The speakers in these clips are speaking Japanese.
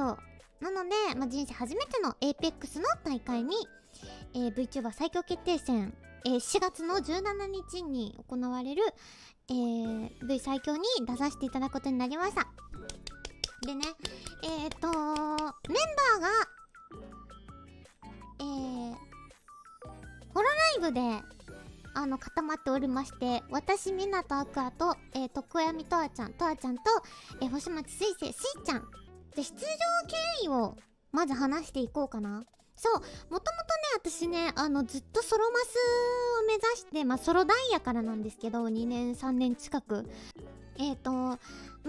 そう。なので、まあ、人生初めての APEX の大会に、えー、VTuber 最強決定戦、えー、4月の17日に行われる、えー、V 最強に出させていただくことになりました。でねえっ、とメンバーがえー、ホロライブであの固まっておりまして私湊アクアと、えー、徳闇とあちゃんとあちゃんと、えー、星町すいせいすいちゃんで出場経緯をまず話していこうかな。そうもともとね私ねあのずっとソロマスを目指してまあソロダイヤからなんですけど2年3年近く。えっ、ー、とま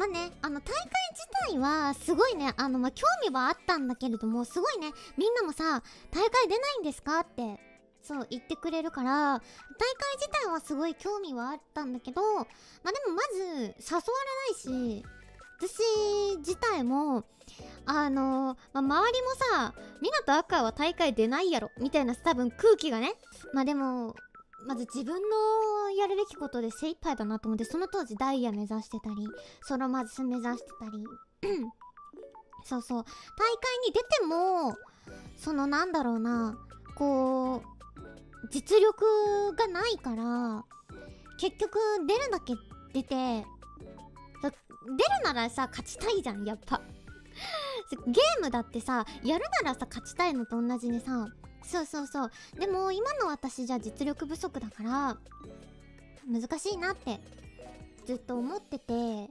あねあの大会自体はすごいねあのまあ興味はあったんだけれどもすごいねみんなもさ大会出ないんですかってそう言ってくれるから大会自体はすごい興味はあったんだけどまあでもまず誘われないし私自体もあのまあ、周りもさ湊赤は大会出ないやろみたいな多分空気がね。まあでもまず自分のやるべきことで精一杯だなと思ってその当時ダイヤ目指してたりソロマズ目指してたり。そうそう。大会に出てもそのなんだろうなこう実力がないから結局出るだけ出て出るならさ勝ちたいじゃんやっぱ。ゲームだってさやるならさ勝ちたいのと同じでさそうそうそう。でも今の私じゃ実力不足だから難しいなってずっと思ってて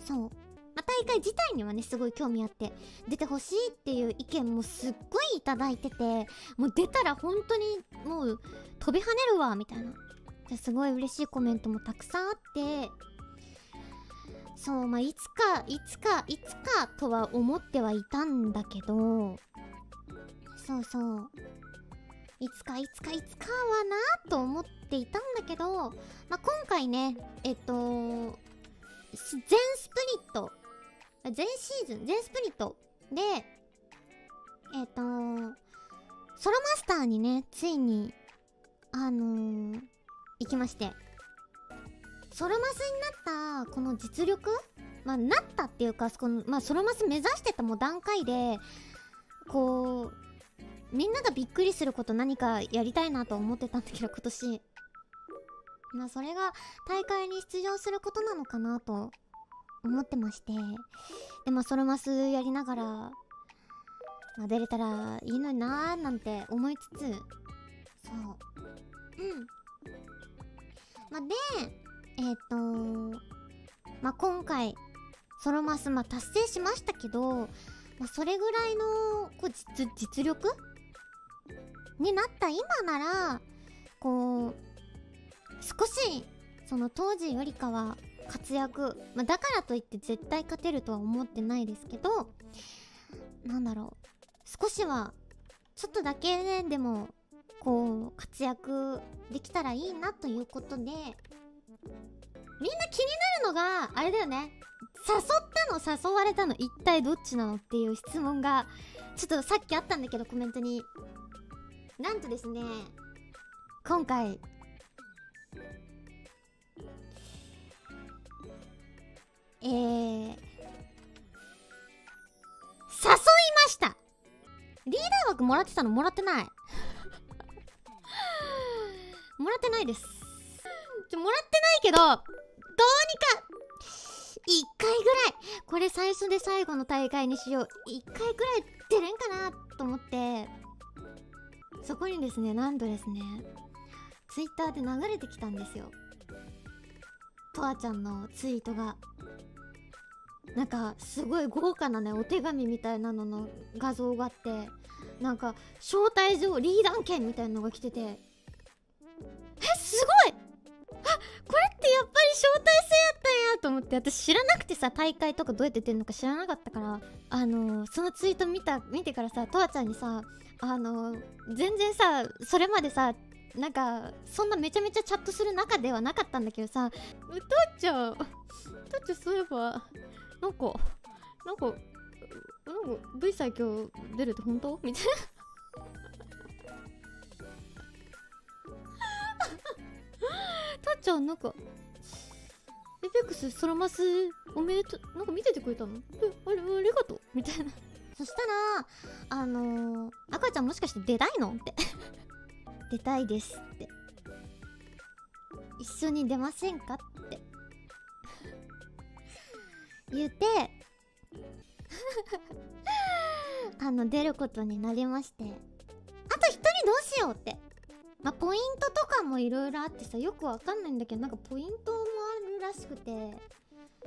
そう。まあ、大会自体にはねすごい興味あって出てほしいっていう意見もすっごいいいててもう出たら本当にもう飛び跳ねるわみたいな。すごい嬉しいコメントもたくさんあってそうまあいつかいつかいつかとは思ってはいたんだけどそうそう。いつかいつかいつかはなと思っていたんだけど、まあ、今回ねえっと全スプリット全シーズン全スプリットでえっとソロマスターにねついにあのー、行きまして。ソロマスになったこの実力？まあなったっていうかそこの、まあ、ソロマス目指してたも段階でこうみんながびっくりすること何かやりたいなと思ってたんだけど今年。まあそれが大会に出場することなのかなと思ってまして。でまあソロマスやりながら、まあ、出れたらいいのになーなんて思いつつそう。うん。まあでえっ、ー、とまあ、今回ソロマス、まあ、達成しましたけど、まあ、それぐらいのこう実実力になった今ならこう少しその当時よりかは活躍、まあ、だからといって絶対勝てるとは思ってないですけどなんだろう少しはちょっとだけでもこう活躍できたらいいなということでみんな気になるのがあれだよね。誘ったの誘われたの一体どっちなのっていう質問がちょっとさっきあったんだけどコメントに。なんとですね今回えー、誘いました。リーダー枠もらってたのもらってない。もらってないです。ちょもらってないけどか1回ぐらいこれ最初で最後の大会にしよう1回ぐらい出れんかなと思って。そこにですねなんとですねツイッターで流れてきたんですよ。とわちゃんのツイートが。なんかすごい豪華なねお手紙みたいなのの画像があって。なんか招待状リーダー券みたいなのが来てて。えすごいこれってやっぱり招待制やったんやと思って私知らなくてさ大会とかどうやって出るのか知らなかったからあのー、そのツイート見た見てからさとわちゃんにさあのー、全然さそれまでさなんかそんなめちゃめちゃチャットする中ではなかったんだけどさ「とわちゃんとわちゃんそういえばなんかなんかなんか V 最強出るって本当?」みたいなたっちゃんなんかエペックスソロマス。おめでとう。なんか見ててくれたの？えあれありがとう。みたいな。そしたらあのー、赤ちゃんもしかして出たいの？って。出たいですって。一緒に出ませんか？って。言って。あの出ることになりまして。あと一人どうしようって。まあポイントとかもいろいろあってさよくわかんないんだけどなんかポイントもあるらしくて。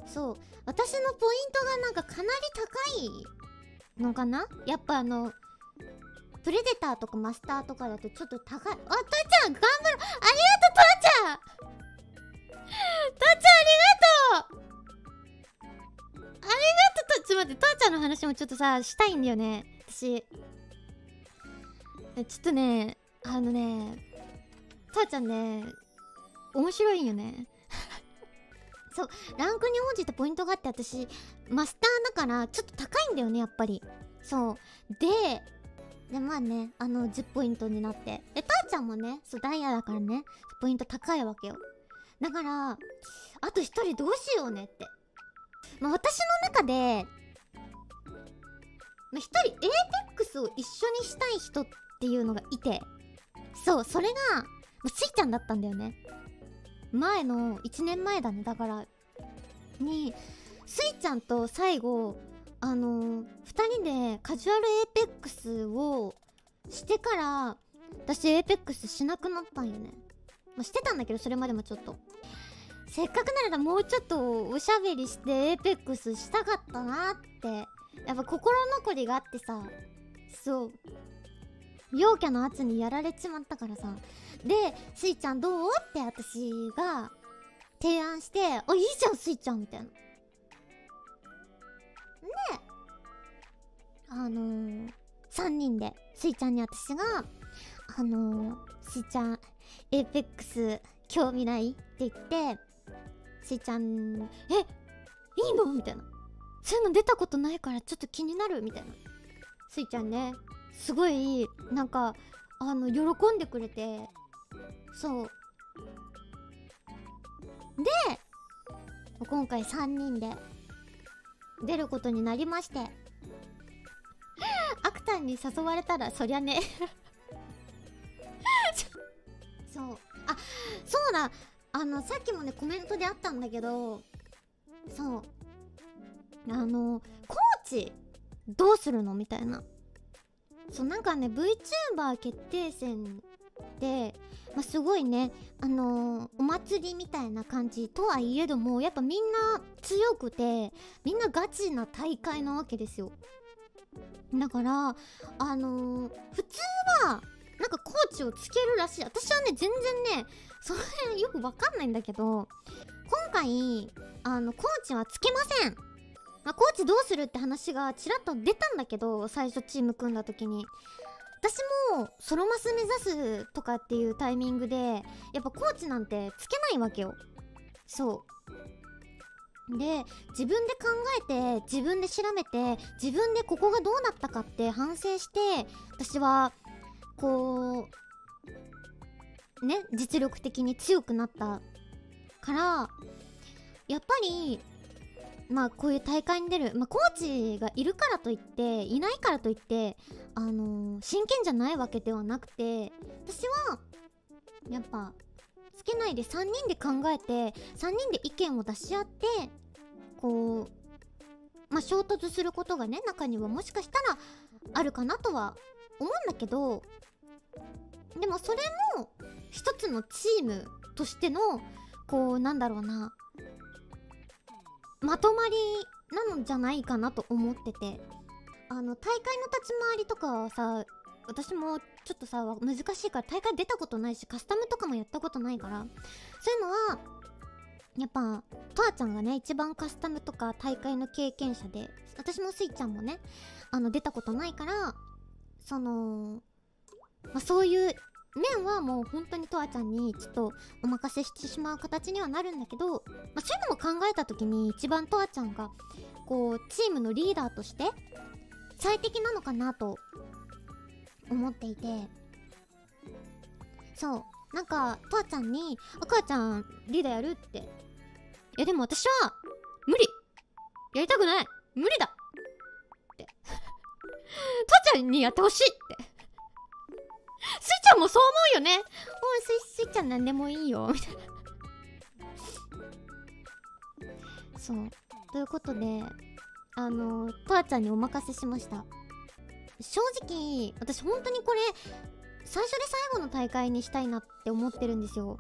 そう。私のポイントがなんかかなり高いのかな？やっぱあのプレデターとかマスターとかだとちょっと高い。あとちゃん頑張る。ありがとうとちゃん。とあちゃんありがとう。ありがとうとちょっと待ってとちゃんの話もちょっとさしたいんだよね。私。ちょっとねあのねとあちゃんね面白いんよね。そうランクに応じてポイントがあって私マスターだからちょっと高いんだよねやっぱり。そう。ででまあねあの10ポイントになって。えたーちゃんもねそうダイヤだからねポイント高いわけよ。だからあと1人どうしようねって。まあ私の中でまあ、1人 Apex を一緒にしたい人っていうのがいて。そうそれが、スイちゃんだったんだよね。前の1年前だね。だからにスイちゃんと最後あのー、2人でカジュアル Apex をしてから私 Apex しなくなったんよね、まあ、してたんだけどそれまでもちょっと。せっかくならもうちょっとおしゃべりして Apex したかったなって。やっぱ心残りがあってさ。そう。陽キャの圧にやられちまったからさで「スイちゃんどう?」って私が提案して「あいいじゃんスイちゃん」みたいなであのー、3人でスイちゃんに私が「あのー、スイちゃんエーペックス興味ない?」って言ってスイちゃん「えいいの?」みたいな「そういうの出たことないからちょっと気になる」みたいなスイちゃんねすごいなんかあの喜んでくれてそう。で今回3人で出ることになりまして。アクターに誘われたらそりゃね。そう。あそうだ。あのさっきもねコメントであったんだけどそう。あのコーチどうするの？みたいな。そうなんかね VTuber 決定戦で、まあ、すごいねあのー、お祭りみたいな感じとはいえどもやっぱみんな強くてみんなガチな大会なわけですよ。だからあのー、普通はなんかコーチをつけるらしい。私はね全然ねその辺よくわかんないんだけど今回あのコーチはつけません。まあ、コーチどうするって話がちらっと出たんだけど最初チーム組んだ時に。私もソロマス目指すとかっていうタイミングでやっぱコーチなんてつけないわけよ。そう。で自分で考えて自分で調べて自分でここがどうなったかって反省して私はこうね実力的に強くなったからやっぱりまあこういう大会に出る、まあ、コーチがいるからといっていないからといってあのー、真剣じゃないわけではなくて私はやっぱつけないで3人で考えて3人で意見を出し合ってこうまあ衝突することがね中にはもしかしたらあるかなとは思うんだけどでもそれも一つのチームとしてのこうなんだろうなまとまりなのじゃないかなと思ってて。あの大会の立ち回りとかはさ私もちょっとさ難しいから大会出たことないしカスタムとかもやったことないから。そういうのはやっぱとわちゃんがね一番カスタムとか大会の経験者で私もスイちゃんもねあの出たことないからその、まあ、そういう面はもう本当にとわちゃんにちょっとお任せしてしまう形にはなるんだけど、まあ、そういうのも考えた時に一番とわちゃんがこうチームのリーダーとして最適なのかなと思っていて。そう。なんかとわちゃんに「あかちゃんリーダーやる?」って「いやでも私は無理。やりたくない。無理だ!」って。とわちゃんにやってほしいって。スイちゃんもそう思うよね。おいスイちゃんなんでもいいよ。みたいな。そう。ということであのとわちゃんにお任せしました。正直私本当にこれ最初で最後の大会にしたいなって思ってるんですよ。